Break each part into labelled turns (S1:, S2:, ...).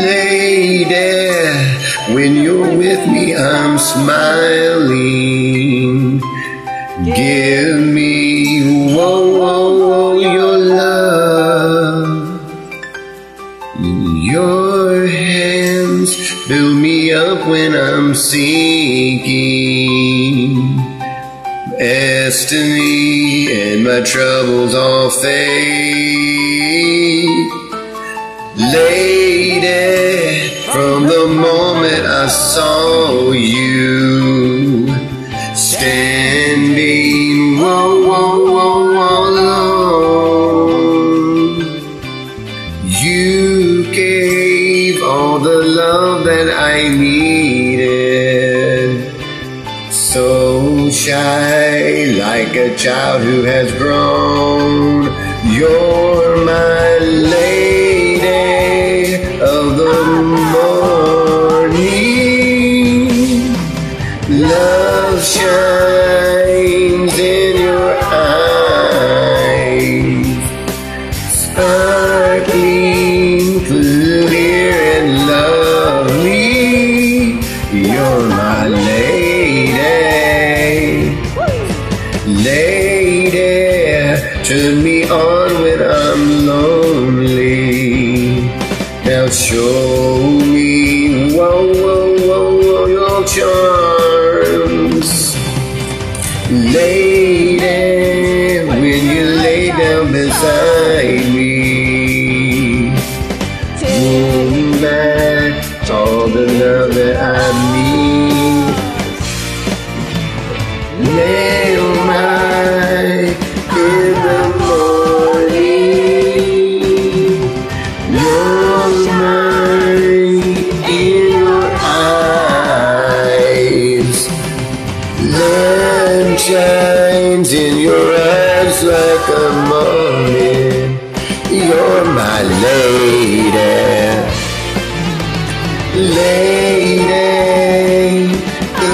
S1: Lady, when you're with me, I'm smiling. Give me, whoa, whoa, Your hands fill me up when I'm sinking. Destiny and my troubles all fade. Lady, from the moment I saw you standing, whoa, whoa, I needed. So shy, like a child who has grown. You're my lady of the morning. Love shines turn me on when I'm lonely. Now show me, whoa, whoa, whoa, whoa, your charms. Lady, sun shines in your eyes like a morning. You're my lady, lady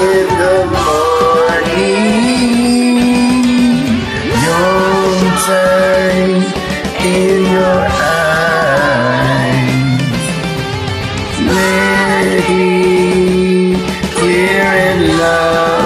S1: in the morning. Your time in your eyes, lady, clear and loud.